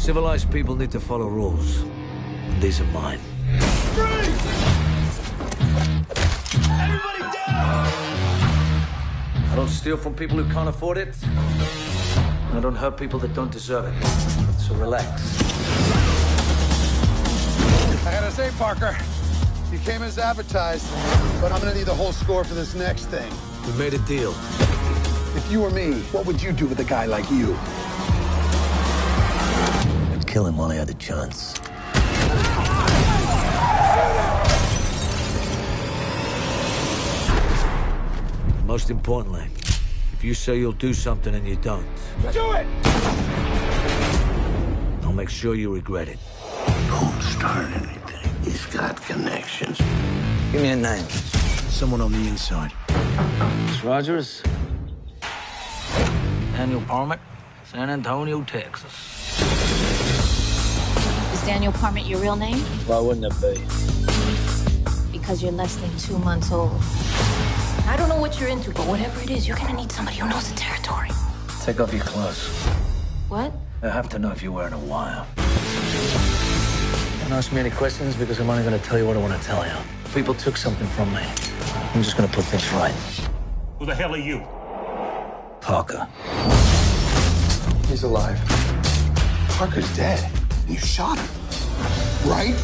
Civilized people need to follow rules. These are mine. Everybody down! I don't steal from people who can't afford it. I don't hurt people that don't deserve it. So relax. I gotta say, Parker, you came as advertised, but I'm gonna need the whole score for this next thing. We made a deal. If you were me, what would you do with a guy like you? I'd kill him while I had the chance. Most importantly, if you say you'll do something and you don't, Do it! I'll make sure you regret it. Don't start anything. He's got connections. Give me a name. Someone on the inside. It's Rogers. Daniel Parmitt, San Antonio, Texas. Is Daniel Parmitt your real name? Why wouldn't it be? Because you're less than two months old. I don't know what you're into, but whatever it is, you're gonna need somebody who knows the territory. Take off your clothes. What? I have to know if you're wearing a wire. Don't ask me any questions because I'm only going to tell you what I want to tell you. People took something from me. I'm just going to put things right. Who the hell are you? Parker. He's alive. Parker's dead. You shot him. Right?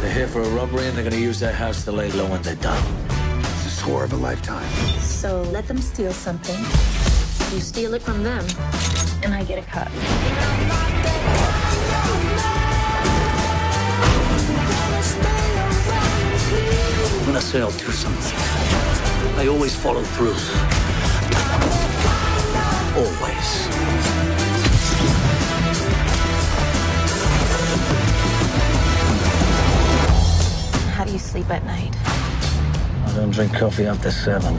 They're here for a robbery and they're going to use that house to lay low when they're done. It's a score of a lifetime. So let them steal something. You steal it from them, and I get a cut. When I say I'll do something, I always follow through. How do you sleep at night? I don't drink coffee after seven.